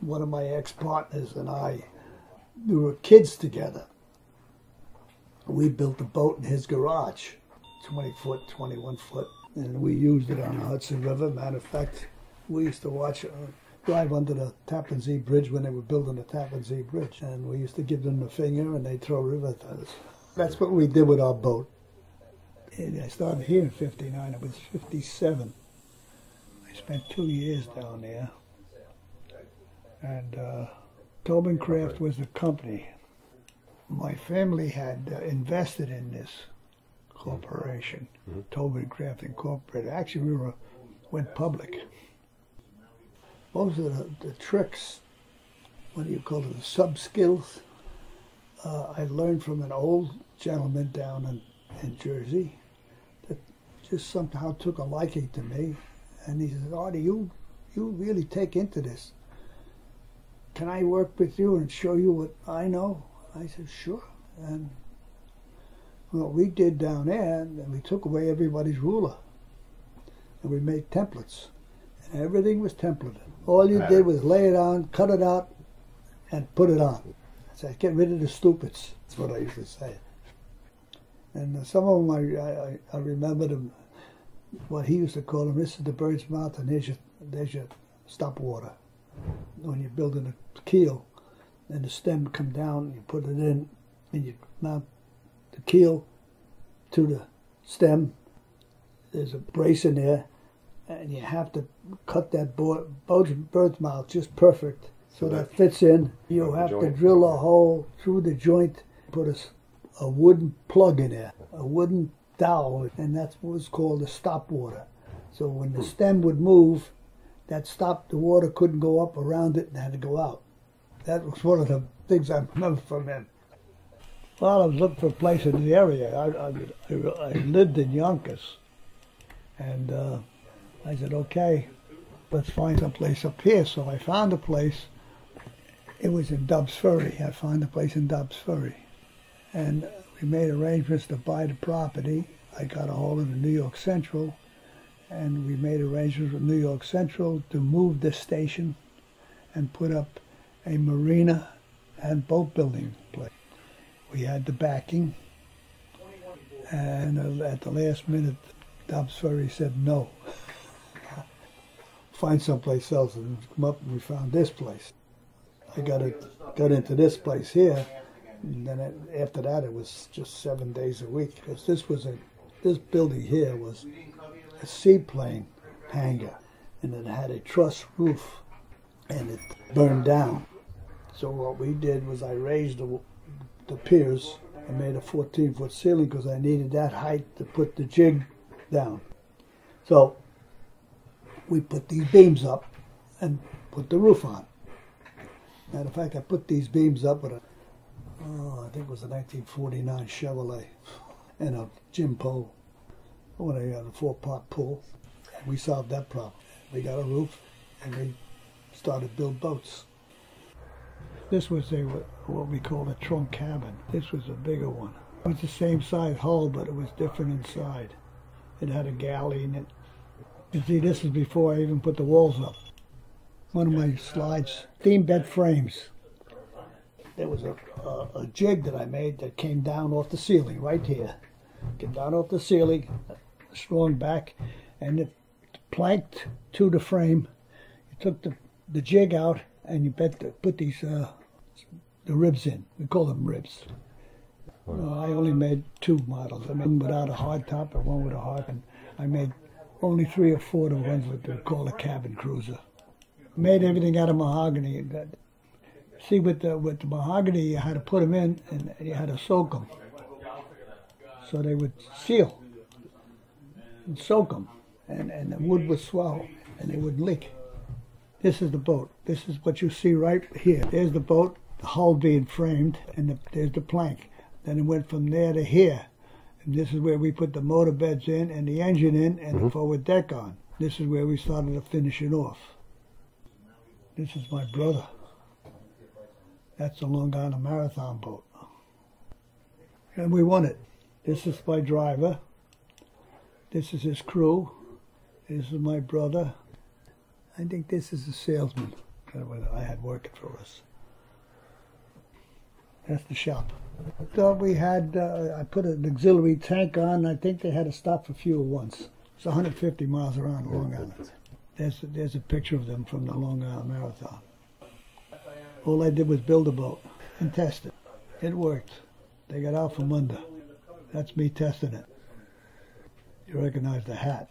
one of my ex-partners and I, we were kids together. We built a boat in his garage, 20 foot, 21 foot, and we used it on the Hudson River. Matter of fact, we used to watch, uh, drive under the Tappan Zee Bridge when they were building the Tappan Zee Bridge, and we used to give them the finger and they'd throw river at us. That's what we did with our boat. And I started here in 59, I was 57. I spent two years down there. And uh, Tobin Craft was the company. My family had uh, invested in this corporation, Mm-hmm. Tobin Craft Incorporated. Actually, we were went public. Most of the, the tricks, what do you call it, the sub skills, uh, I learned from an old gentleman down in, in Jersey that just somehow took a liking to me. And he said, Artie, you, you really take into this. Can I work with you and show you what I know? I said, sure. And what we did down there, and we took away everybody's ruler. And we made templates. And everything was templated. All you did was lay it on, cut it out, and put it on. I said, get rid of the stupids. That's what I used to say. And uh, some of them, I, I, I remember them, what he used to call them, this is the bird's mouth, and there's your, there's your stop water. When you're building a keel, and the stem come down, you put it in, and you mount the keel to the stem. There's a brace in there, and you have to cut that board, bird's mouth just perfect so that fits in. You have to drill a hole through the joint, put a wooden plug in there, a wooden dowel, and that's what's called a stop water. So when the stem would move, that stopped the water couldn't go up around it and had to go out. That was one of the things I remember from him. Well, I was looking for a place in the area. I, I, I, lived in Yonkers. And uh, I said, okay, let's find a place up here. So I found a place. It was in Dobbs Ferry. I found a place in Dobbs Ferry. And we made arrangements to buy the property. I got a hold of the New York Central, and we made arrangements with New York Central to move the station and put up a marina and boat building place. We had the backing, and at the last minute, Dobbs Ferry said no. Find someplace else, and come up and we found this place. I got it, got into this place here, and then it, after that it was just seven days a week. Because this was a, this building here was a seaplane hangar, and it had a truss roof, and it burned down. So what we did was I raised the, the piers and made a 14 foot ceiling because I needed that height to put the jig down. So we put these beams up and put the roof on. Matter of fact, I put these beams up with a, oh, I think it was a 1949 Chevrolet and a gin pole. When I had a four part pull, and we solved that problem. We got a roof and we started to build boats. This was a what we call a trunk cabin. This was a bigger one. It was the same size hull, but it was different inside. It had a galley in it. You see, this is before I even put the walls up. One of my slides, steam bed frames. There was a, a, a jig that I made that came down off the ceiling right here. Came down off the ceiling, strong back, and it planked to the frame. You took the, the jig out and you the, put these uh, the ribs in. We call them ribs. Uh, I only made two models. I made one without a hard top and one with a hard. And I made only three or four of the ones what they call a cabin cruiser. Made everything out of mahogany. That- See, with the with the mahogany, you had to put them in and you had to soak them, so they would seal and soak them, and and the wood would swell and they wouldn't leak. This is the boat. This is what you see right here. There's the boat, the hull being framed, and the, there's the plank. Then it went from there to here. And this is where we put the motor beds in and the engine in and the mm-hmm. forward deck on. This is where we started to finish it off. This is my brother. That's the Long Island Marathon boat. And we won it. This is my driver. This is his crew. This is my brother. I think this is a salesman. that I had working for us. That's the shop. So we had, uh, I put an auxiliary tank on. I think they had to stop for fuel once. It's 150 miles around Long Island. There's, there's a picture of them from the Long Island Marathon. All I did was build a boat and test it. It worked. They got out from under. That's me testing it. You recognize the hat.